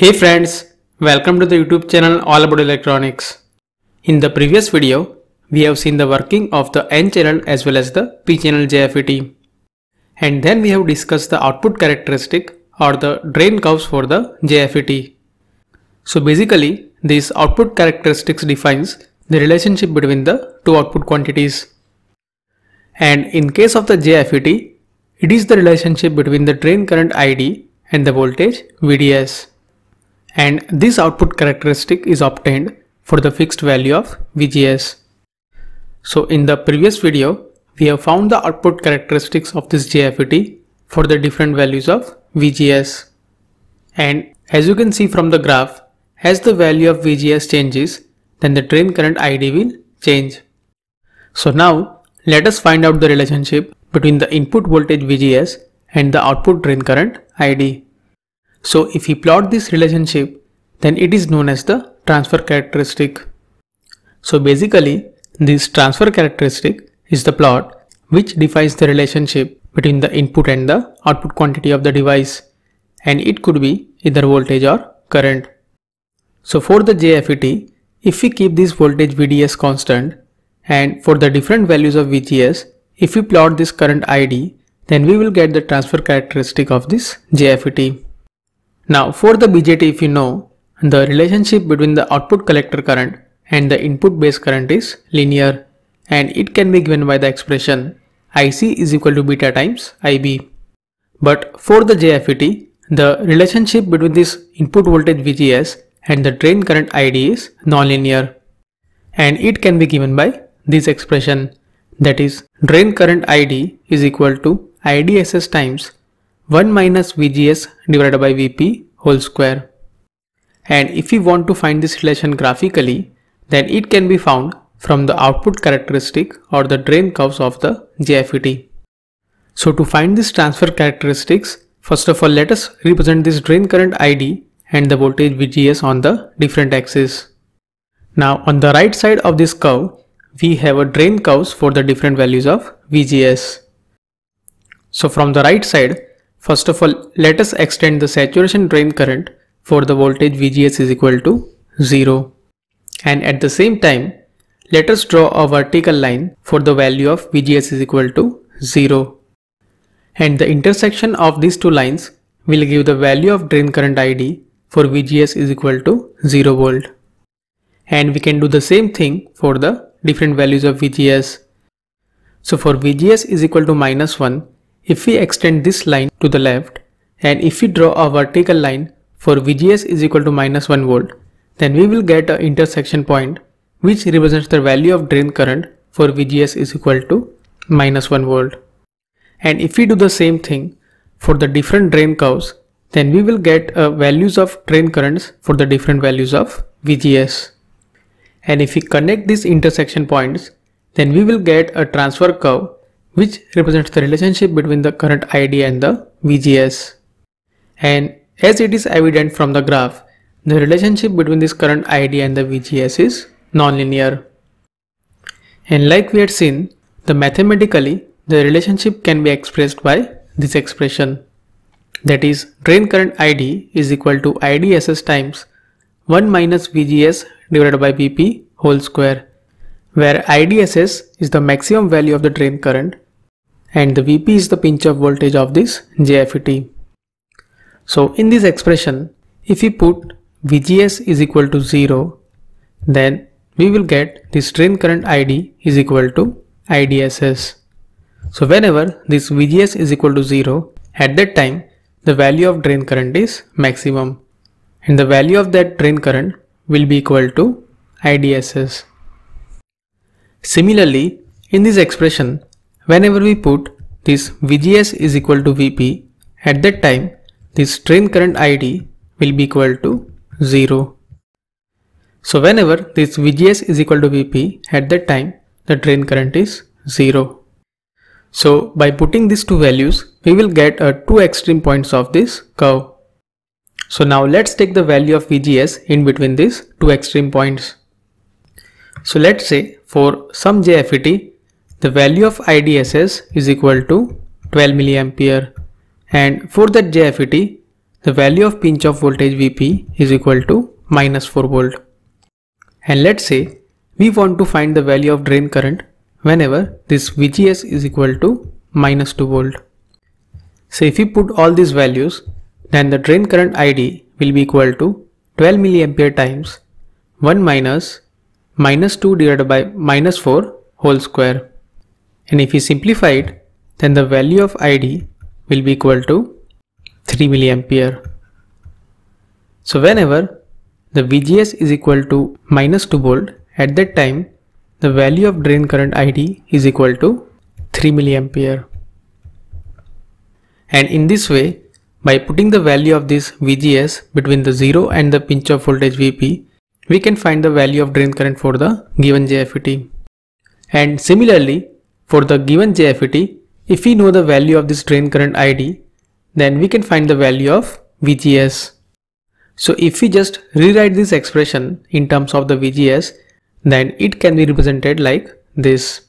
Hey friends, welcome to the YouTube channel All About Electronics. In the previous video, we have seen the working of the N channel as well as the P channel JFET. And then we have discussed the output characteristic or the drain curves for the JFET. So basically, this output characteristics defines the relationship between the two output quantities. And in case of the JFET, it is the relationship between the drain current ID and the voltage VDS. And this output characteristic is obtained for the fixed value of VGS. So in the previous video, we have found the output characteristics of this JFET for the different values of VGS. And as you can see from the graph, as the value of VGS changes, then the drain current ID will change. So now let us find out the relationship between the input voltage VGS and the output drain current ID. So if we plot this relationship, then it is known as the transfer characteristic. So basically, this transfer characteristic is the plot which defines the relationship between the input and the output quantity of the device and it could be either voltage or current. So for the JFET, if we keep this voltage VDS constant and for the different values of VGS, if we plot this current ID, then we will get the transfer characteristic of this JFET. Now for the BJT if you know, the relationship between the output collector current and the input base current is linear and it can be given by the expression IC is equal to beta times IB. But for the JFET, the relationship between this input voltage VGS and the drain current ID is nonlinear and it can be given by this expression that is drain current ID is equal to IDSS times 1 minus VGS divided by VP whole square. And if we want to find this relation graphically, then it can be found from the output characteristic or the drain curves of the JFET. So to find these transfer characteristics, first of all let us represent this drain current ID and the voltage VGS on the different axes. Now on the right side of this curve, we have a drain curves for the different values of VGS. So from the right side, First of all, let us extend the saturation drain current for the voltage VGS is equal to 0. And at the same time, let us draw a vertical line for the value of VGS is equal to 0. And the intersection of these two lines will give the value of drain current ID for VGS is equal to 0 volt. And we can do the same thing for the different values of VGS. So for VGS is equal to minus 1, if we extend this line to the left and if we draw a vertical line for VGS is equal to minus 1 volt, then we will get an intersection point which represents the value of drain current for VGS is equal to minus 1 volt. And if we do the same thing for the different drain curves, then we will get uh, values of drain currents for the different values of VGS. And if we connect these intersection points, then we will get a transfer curve which represents the relationship between the current ID and the VGS. And as it is evident from the graph, the relationship between this current ID and the VGS is nonlinear. And like we had seen, the mathematically the relationship can be expressed by this expression. That is drain current ID is equal to IDSS times 1 minus VGS divided by VP whole square where IDSS is the maximum value of the drain current and the Vp is the pinch off voltage of this JFET. So in this expression, if we put VGS is equal to 0, then we will get this drain current ID is equal to IDSS. So whenever this VGS is equal to 0, at that time the value of drain current is maximum and the value of that drain current will be equal to IDSS. Similarly, in this expression, Whenever we put this VGS is equal to VP, at that time this drain current ID will be equal to 0. So whenever this VGS is equal to VP, at that time the drain current is 0. So by putting these two values, we will get uh, two extreme points of this curve. So now let's take the value of VGS in between these two extreme points. So let's say for some JFET, the value of IDSS is equal to 12 milliampere and for that JFET the value of pinch off voltage Vp is equal to minus 4 volt. And let's say we want to find the value of drain current whenever this VGS is equal to minus 2 volt. So if we put all these values, then the drain current ID will be equal to 12 milliampere times 1 minus minus 2 divided by minus 4 whole square. And if we simplify it, then the value of ID will be equal to 3 milliampere. So whenever the VGS is equal to minus 2 volt, at that time the value of drain current ID is equal to 3 milliampere. And in this way, by putting the value of this VGS between the 0 and the pinch off voltage VP, we can find the value of drain current for the given JFET. And similarly, for the given JFET, if we know the value of this drain current ID, then we can find the value of VGS. So if we just rewrite this expression in terms of the VGS, then it can be represented like this.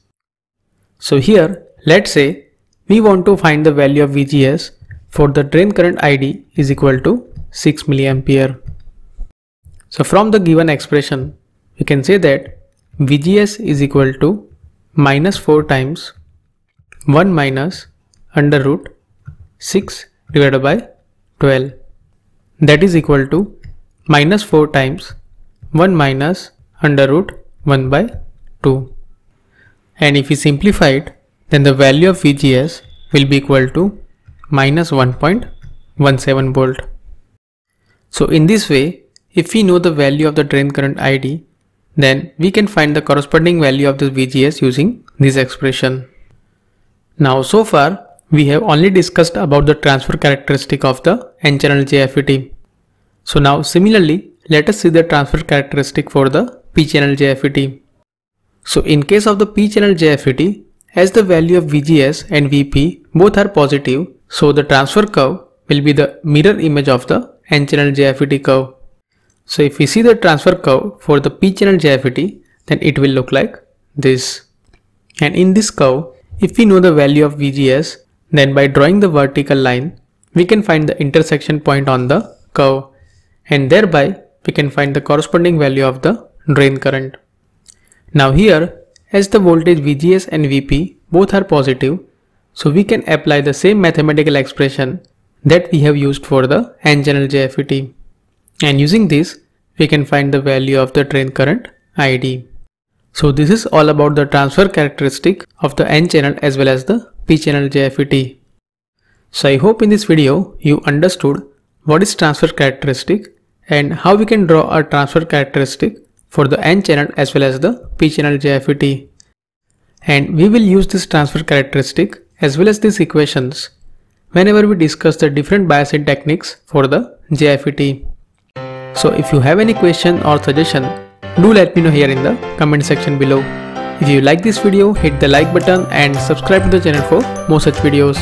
So here, let's say we want to find the value of VGS for the drain current ID is equal to 6 milliampere. So from the given expression, we can say that VGS is equal to minus 4 times 1 minus under root 6 divided by 12 that is equal to minus 4 times 1 minus under root 1 by 2 and if we simplify it then the value of VGS will be equal to minus 1.17 volt. So in this way if we know the value of the drain current ID, then we can find the corresponding value of this VGS using this expression. Now so far, we have only discussed about the transfer characteristic of the N-channel JFET. So now similarly, let us see the transfer characteristic for the P-channel JFET. So in case of the P-channel JFET, as the value of VGS and VP both are positive, so the transfer curve will be the mirror image of the N-channel JFET curve. So if we see the transfer curve for the p-channel JFET, then it will look like this. And in this curve, if we know the value of VGS, then by drawing the vertical line, we can find the intersection point on the curve and thereby we can find the corresponding value of the drain current. Now here, as the voltage VGS and VP both are positive, so we can apply the same mathematical expression that we have used for the N-channel JFET. And using this, we can find the value of the drain current ID. So this is all about the transfer characteristic of the N channel as well as the P channel JFET. So I hope in this video you understood what is transfer characteristic and how we can draw a transfer characteristic for the N channel as well as the P channel JFET. And we will use this transfer characteristic as well as these equations whenever we discuss the different biasing techniques for the JFET. So if you have any question or suggestion, do let me know here in the comment section below. If you like this video, hit the like button and subscribe to the channel for more such videos.